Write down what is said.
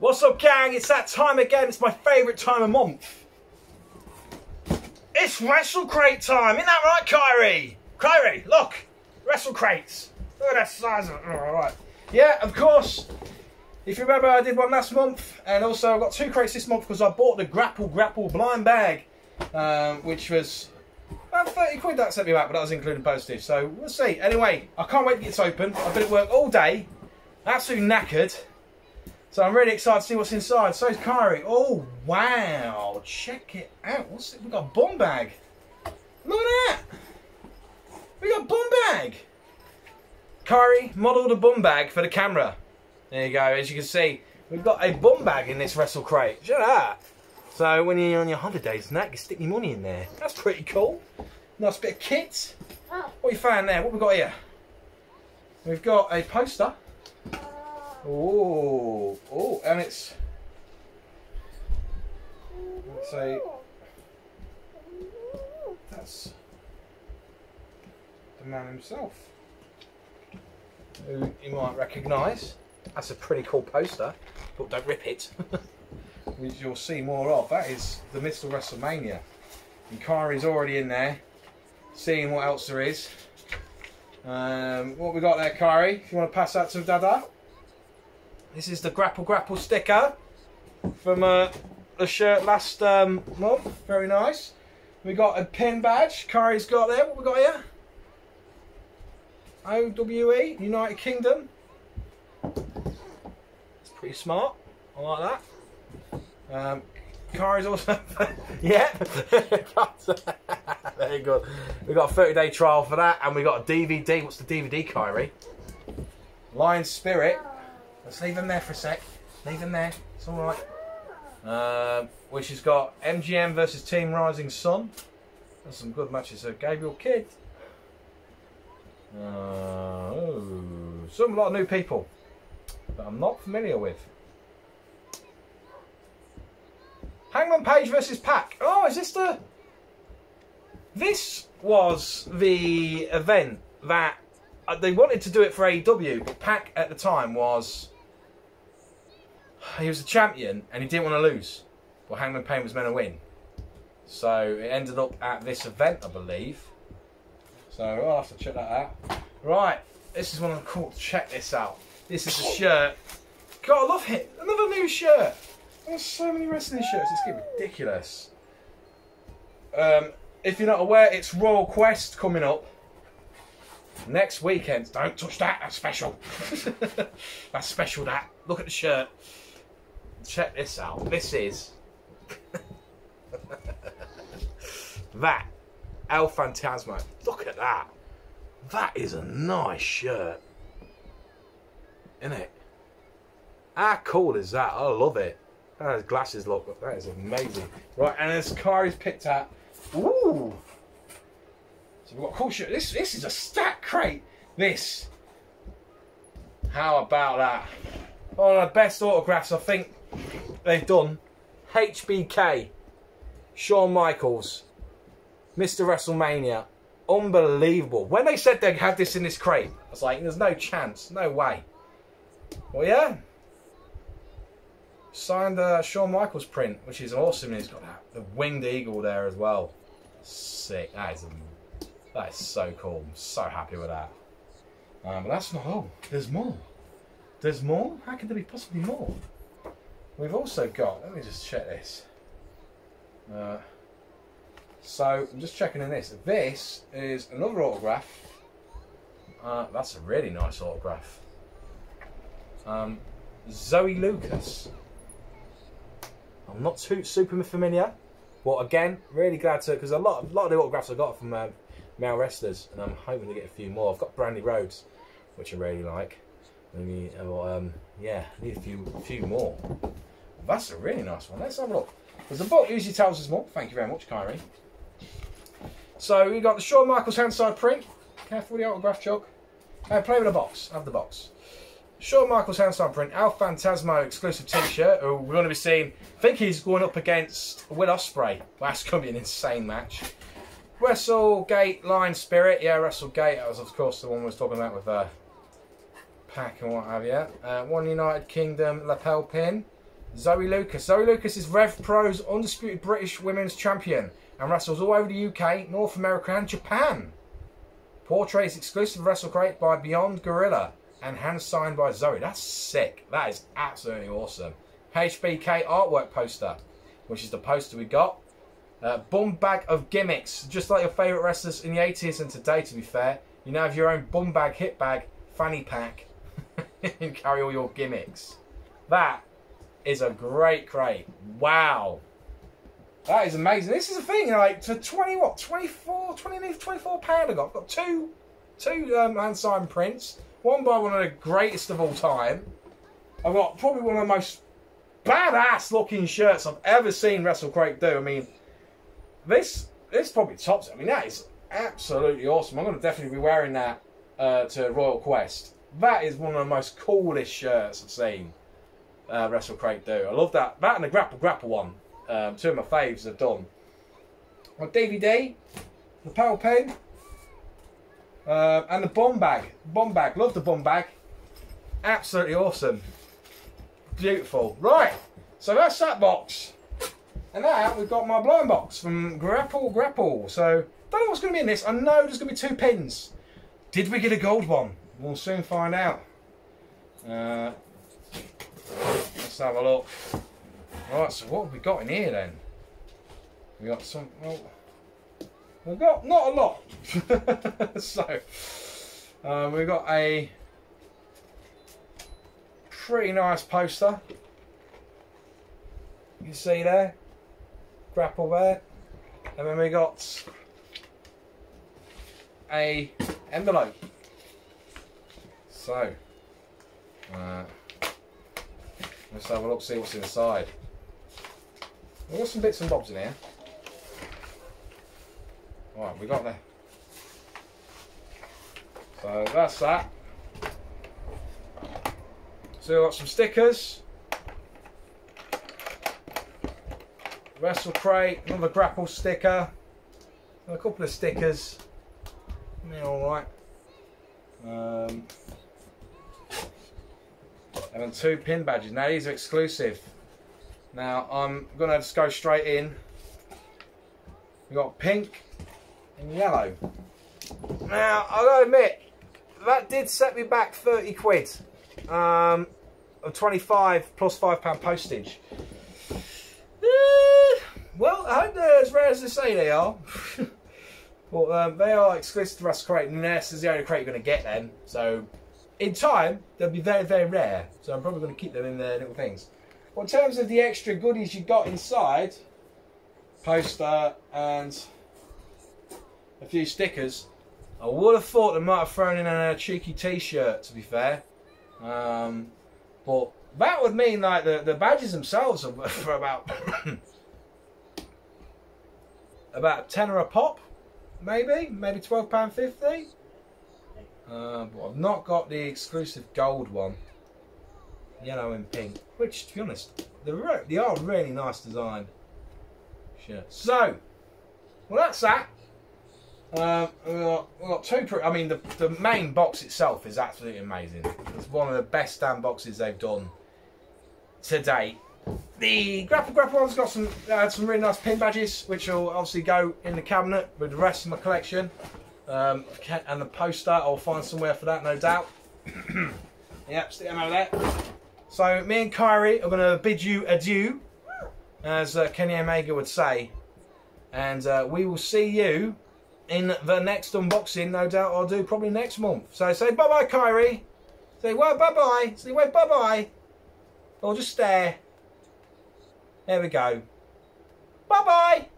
What's up, gang? It's that time again. It's my favourite time of month. It's Wrestle Crate time. Isn't that right, Kyrie? Kyrie, look. Wrestle Crates. Look at that size of it. All right. Yeah, of course. If you remember, I did one last month, and also I've got two crates this month because I bought the Grapple Grapple blind bag, um, which was about 30 quid that sent me back, but that was including postage. So we'll see. Anyway, I can't wait to get it open. I've been at work all day, absolutely knackered. So I'm really excited to see what's inside. So is Kyrie. Oh, wow. Check it out. What's it? We've got a bum bag. Look at that. We got a bum bag. Kyrie modelled a bum bag for the camera. There you go. As you can see, we've got a bum bag in this wrestle crate. Look at that. So when you're on your holidays and that, you can stick your money in there. That's pretty cool. Nice bit of kit. Oh. What you found there? What we got here? We've got a poster. Oh, oh, and it's let's say that's the man himself, who you might recognise. That's a pretty cool poster, but don't rip it. Which you'll see more of. That is the Mr. WrestleMania, and Kyrie's already in there, seeing what else there is. Um, what we got there, Kyrie? If you want to pass that to Dada. This is the Grapple Grapple sticker from uh, the shirt last um, month. Very nice. We got a pin badge. Kyrie's got there. What we got here? OWE, United Kingdom. It's pretty smart. I like that. Um, Kyrie's also, yeah. there you go. We got a 30 day trial for that, and we got a DVD. What's the DVD, Kyrie? Lion Spirit. Let's leave him there for a sec. Leave him there. It's all right. Um, which has got MGM versus Team Rising Sun. That's some good matches. So Gabriel Kidd. Uh, oh, some lot of new people that I'm not familiar with. Hangman Page versus Pac. Oh, is this the? This was the event that uh, they wanted to do it for AEW, but Pac at the time was he was a champion and he didn't want to lose. Well, Hangman Page was meant to win, so it ended up at this event, I believe. So I'll have to check that out. Right, this is one of the cool. Check this out. This is a shirt. God, I love it. Another new shirt. There's so many wrestling shirts. It's getting ridiculous. Um, if you're not aware, it's Royal Quest coming up next weekend. Don't touch that. That's special. That's special. That. Look at the shirt. Check this out. This is that El Phantasmo. Look at that. That is a nice shirt. Isn't it? How cool is that? I love it. His glasses look. That is amazing. Right, and as Kyrie's picked out. Ooh! So we've got cool shirt. This, this is a stack crate. This. How about that? One of the best autographs I think they've done. HBK. Shawn Michaels. Mr. WrestleMania. Unbelievable. When they said they had this in this crate, I was like, there's no chance. No way. Well, yeah. Signed uh, Shawn Michaels print, which is awesome. He's got that, the winged eagle there as well. Sick. That is, that is so cool. I'm so happy with that. Um, but that's not all. There's more. There's more? How could there be possibly more? We've also got, let me just check this. Uh, so I'm just checking in this. This is another autograph. Uh, that's a really nice autograph. Um, Zoe Lucas. I'm not too super familiar, but again, really glad to because a lot, a lot of the autographs I got from uh, male wrestlers, and I'm hoping to get a few more. I've got Brandi Rhodes, which I really like. Maybe, um, yeah, I need a few, few more. That's a really nice one. Let's have a look. Because the book usually tells us more. Thank you very much, Kyrie. So we got the Shawn Michaels handside print. Careful with the autograph choke. Uh, play with the box. Have the box. Shawn Michaels handside print. El Phantasmo exclusive t-shirt. Who we're going to be seeing. I think he's going up against Will Ospreay. Well, that's going to be an insane match. WrestleGate Line Spirit. Yeah, WrestleGate. That was of course the one we was talking about with uh, Pac and what have you. Uh, one United Kingdom lapel pin. Zoe Lucas. Zoe Lucas is Rev Pro's undisputed British women's champion and wrestles all over the UK, North America, and Japan. Portrait is exclusive Wrestle Crate by Beyond Gorilla and hand signed by Zoe. That's sick. That is absolutely awesome. HBK artwork poster, which is the poster we got. Uh, bum bag of gimmicks, just like your favourite wrestlers in the 80s and today, to be fair. You now have your own bum bag, hip bag, fanny pack, and carry all your gimmicks. That is a great crate. Wow. That is amazing. This is a thing, like, for 20, what, 24, 20, 24 pound I got. I've got two, two um, hand signed prints. One by one of the greatest of all time. I've got probably one of the most badass looking shirts I've ever seen Wrestle Crate do. I mean, this this probably tops it. I mean, that is absolutely awesome. I'm going to definitely be wearing that uh, to Royal Quest. That is one of the most coolest shirts I've seen uh, Wrestle do. I love that. That and the Grapple Grapple one. Um, two of my faves have done. My DVD, the Power Pen, uh, and the bomb bag. Bomb bag. Love the bomb bag. Absolutely awesome. Beautiful. Right. So that's that box. And now we've got my blind box from Grapple Grapple. So, don't know what's going to be in this. I know there's going to be two pins. Did we get a gold one? We'll soon find out. Uh, let's have a look. Right, so what have we got in here then? We got some. Well, we've got not a lot. so, uh, we've got a pretty nice poster. You see there grapple there. And then we got a envelope. So, uh, let's have a look, see what's inside. We've got some bits and bobs in here. Right, we got there. So that's that. So we've got some stickers. Wrestle Crate, another grapple sticker, a couple of stickers. Yeah, alright. Um, and two pin badges. Now these are exclusive. Now I'm gonna just go straight in. We got pink and yellow. Now I gotta admit, that did set me back 30 quid. Um, of 25 plus five pound postage. Well, I hope they're as rare as they say they are. but um, they are exclusive to Wrestle Crate, and this is the only crate you're going to get then. So, in time, they'll be very, very rare. So I'm probably going to keep them in their little things. Well, in terms of the extra goodies you got inside, poster and a few stickers, I would have thought they might have thrown in a cheeky t-shirt, to be fair. Um, but that would mean like the, the badges themselves are for about about a tenner a pop, maybe, maybe twelve pound fifty. Uh, but I've not got the exclusive gold one, yellow and pink. Which, to be honest, they're they are really nice design. Sure. So, well, that's that. Um, we've, got, we've got two. I mean, the the main box itself is absolutely amazing. It's one of the best stand boxes they've done to date. The Grapple Grapple one's got some uh, some really nice pin badges, which will obviously go in the cabinet with the rest of my collection. Um, and the poster, I'll find somewhere for that, no doubt. yep, stick them over there. So me and Kyrie are going to bid you adieu, as uh, Kenny Omega would say. And uh, we will see you in the next unboxing, no doubt I'll do probably next month. So say bye-bye, Kyrie. Say, well, bye-bye. Say, wait, bye-bye. Or just stare. There we go. Bye-bye.